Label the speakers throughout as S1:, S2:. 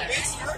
S1: It's your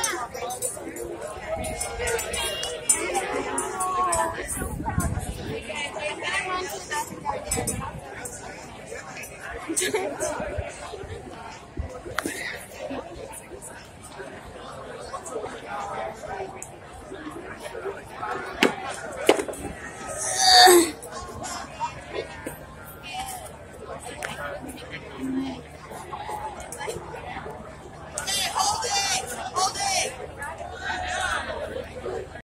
S1: Don't.